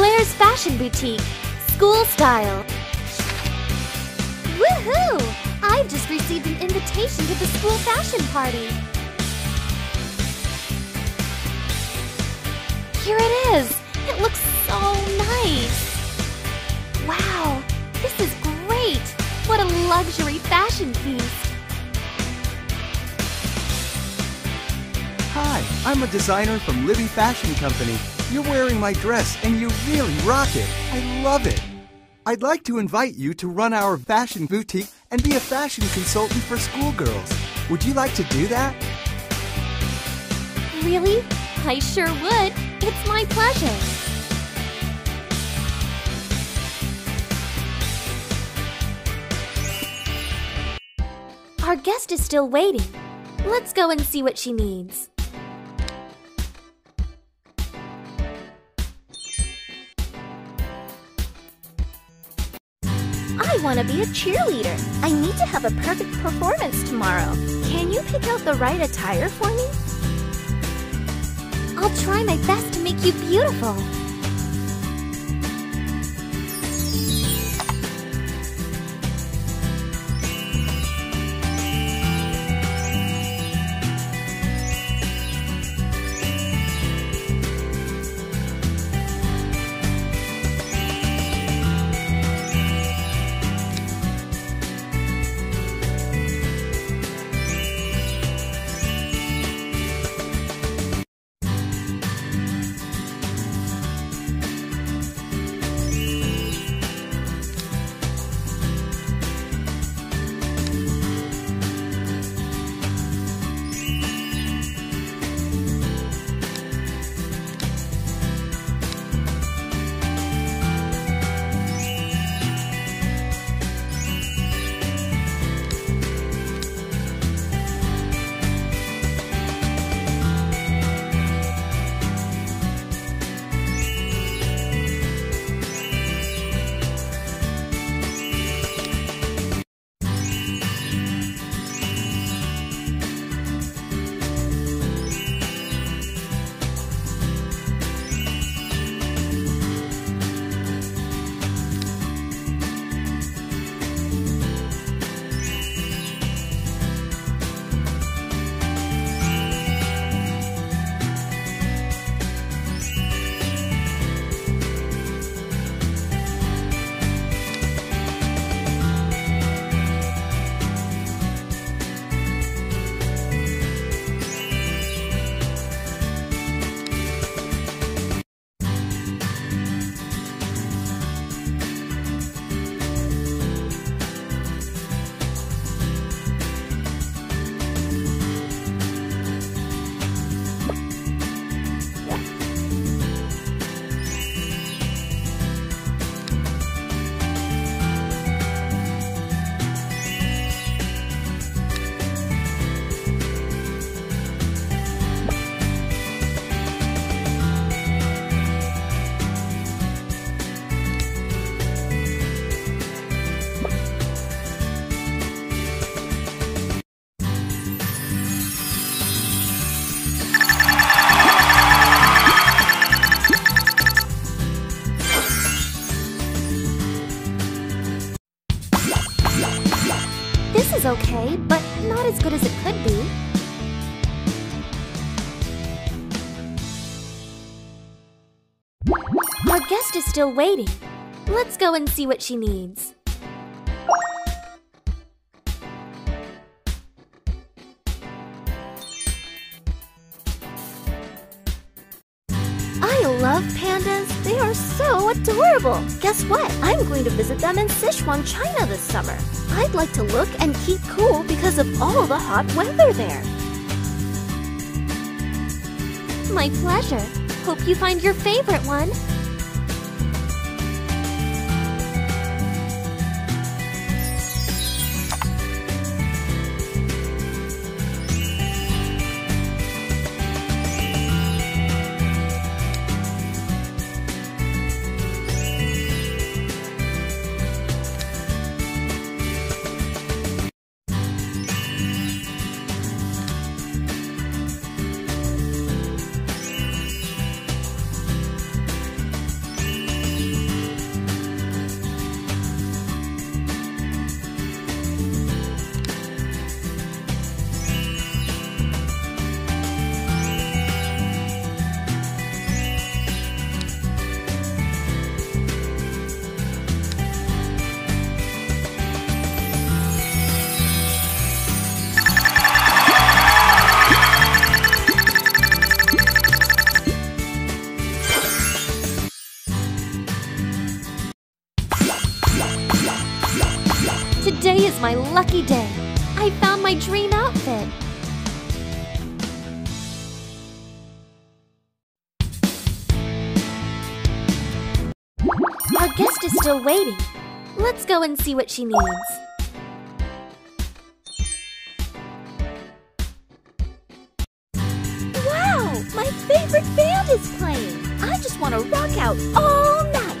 Blair's Fashion Boutique. School style. Woohoo! I've just received an invitation to the school fashion party. Here it is. It looks so nice. Wow, this is great. What a luxury fashion feast. Hi, I'm a designer from Libii Fashion Company. You're wearing my dress and you really rock it. I love it. I'd like to invite you to run our fashion boutique and be a fashion consultant for schoolgirls. Would you like to do that? Really? I sure would. It's my pleasure. Our guest is still waiting. Let's go and see what she needs. I want to be a cheerleader. I need to have a perfect performance tomorrow. Can you pick out the right attire for me? I'll try my best to make you beautiful. Our guest is still waiting. Let's go and see what she needs. I love pandas. They are so adorable. Guess what? I'm going to visit them in Sichuan, China this summer. I'd like to look and keep cool because of all the hot weather there. My pleasure. Hope you find your favorite one. My dream outfit. Our guest is still waiting. Let's go and see what she needs. Wow! My favorite band is playing! I just want to rock out all night!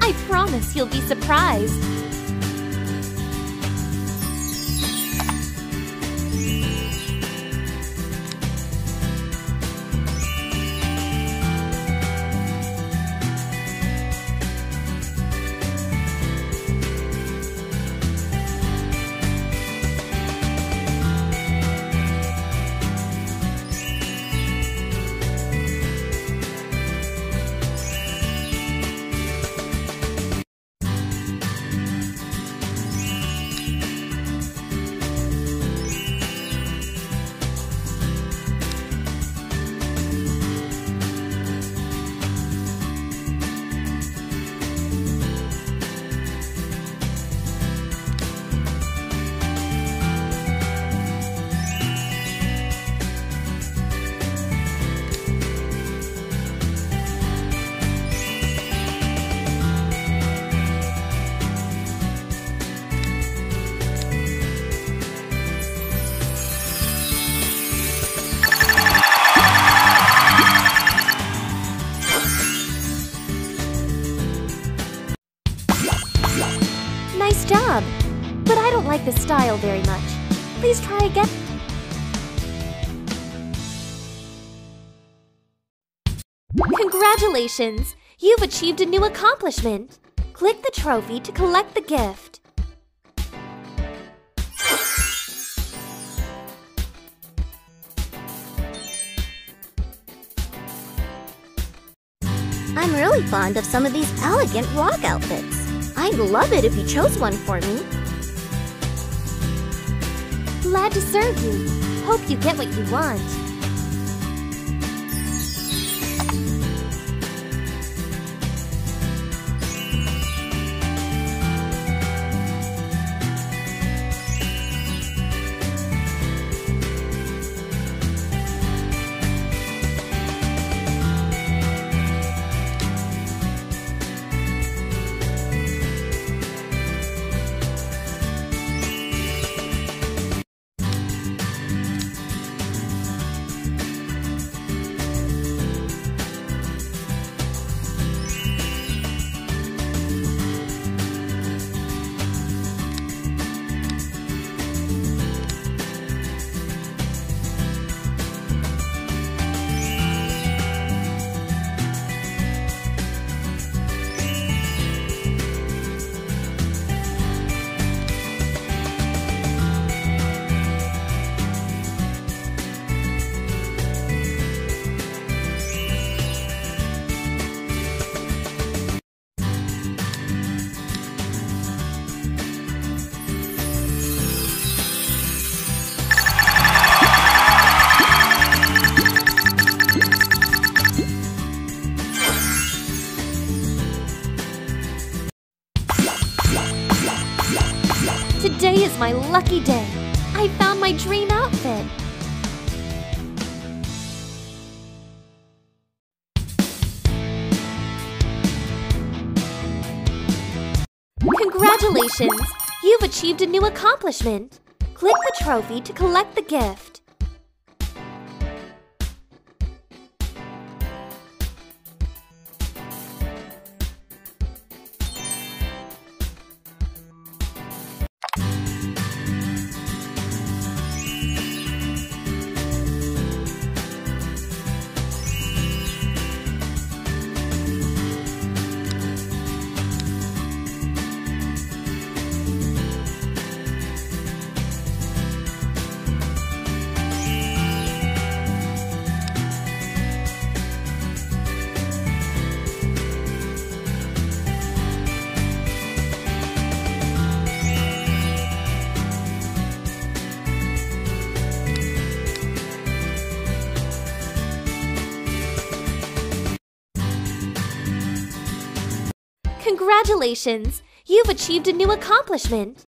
I promise you'll be surprised. Job! But I don't like the style very much. Please try again. Congratulations! You've achieved a new accomplishment. Click the trophy to collect the gift. I'm really fond of some of these elegant rock outfits. I'd love it if you chose one for me. Glad to serve you. Hope you get what you want. My lucky day. I found my dream outfit. Congratulations! You've achieved a new accomplishment. Click the trophy to collect the gift. Congratulations! You've achieved a new accomplishment.